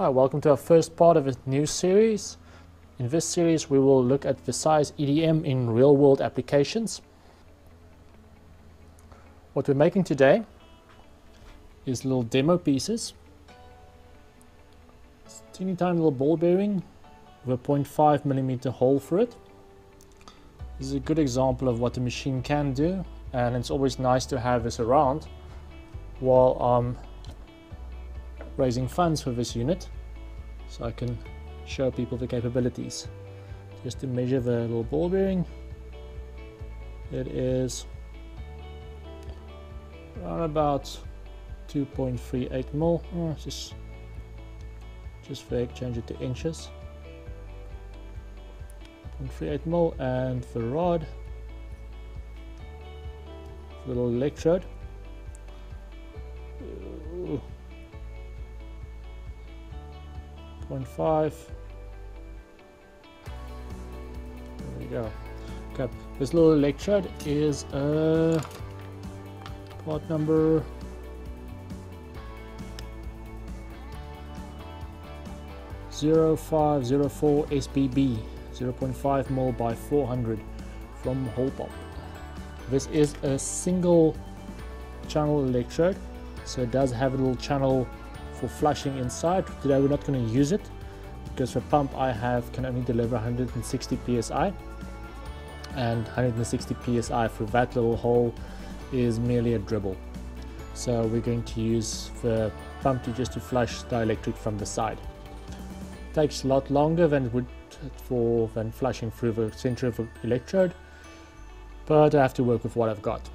Hi, welcome to our first part of a new series. In this series we will look at Sias EDM in real-world applications. What we're making today is little demo pieces. It's a teeny tiny little ball bearing with a 0.5 millimeter hole for it. This is a good example of what the machine can do and it's always nice to have this around while I'm raising funds for this unit so I can show people the capabilities. Just to measure the little ball bearing it is around about 2.38 mil. Oh, just just fake change it to inches. 0.38 mil and the rod little electrode 0.5 there we go. Okay. This little electrode is a part number Zero five zero four SBB 0.5 mil by 400 from Holepop. This is a single channel electrode, so it does have a little channel for flushing inside. Today we're not going to use it because the pump I have can only deliver 160 psi and 160 psi through that little hole is merely a dribble. So we're going to use the pump to just to flush the electric from the side. It takes a lot longer than it would for than flushing through the center of the electrode, but I have to work with what I've got.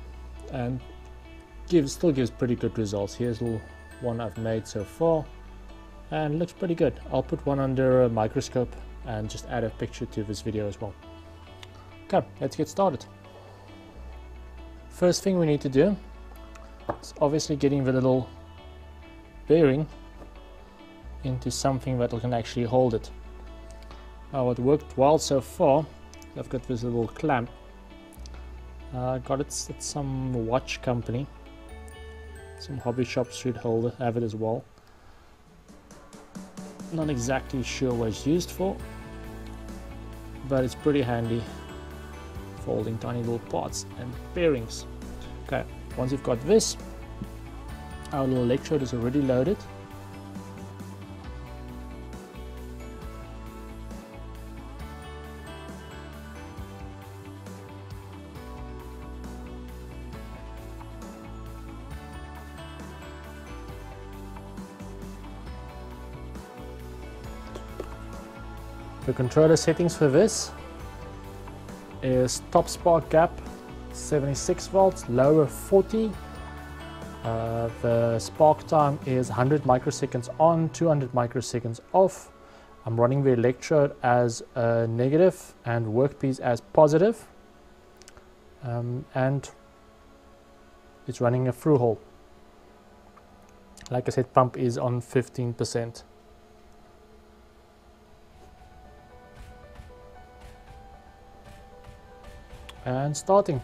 And gives still gives pretty good results. Here's a little one I've made so far and looks pretty good. I'll put one under a microscope and just add a picture to this video as well. Okay, let's get started. First thing we need to do is obviously getting the little bearing into something that can actually hold it. Now it worked well so far. I've got this little clamp. I uh, got it at some watch company some hobby shops should hold have it as well. Not exactly sure what it's used for, but it's pretty handy folding tiny little pots and bearings. Okay, once you've got this, our little electrode is already loaded. The controller settings for this is top spark gap 76 volts, lower 40. Uh, the spark time is 100 microseconds on, 200 microseconds off. I'm running the electrode as a negative and workpiece as positive. Um, and it's running a through hole. Like I said, pump is on 15%. And starting.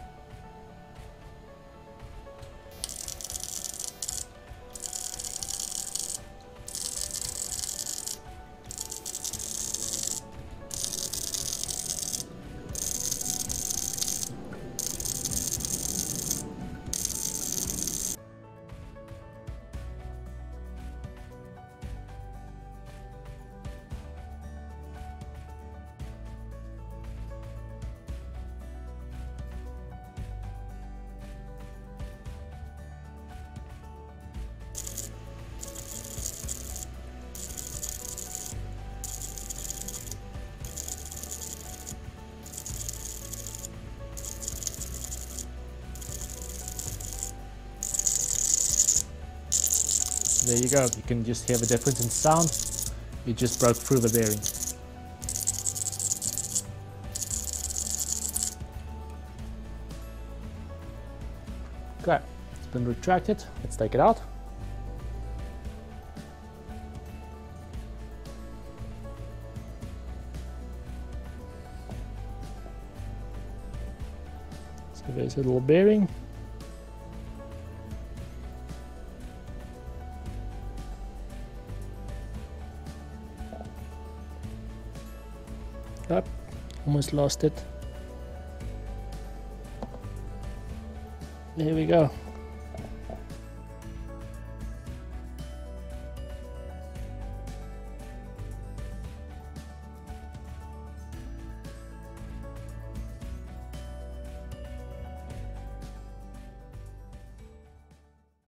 There you go, you can just hear the difference in sound. It just broke through the bearing. Okay, it's been retracted. Let's take it out. So there's a little bearing. Crap, almost lost it. There we go.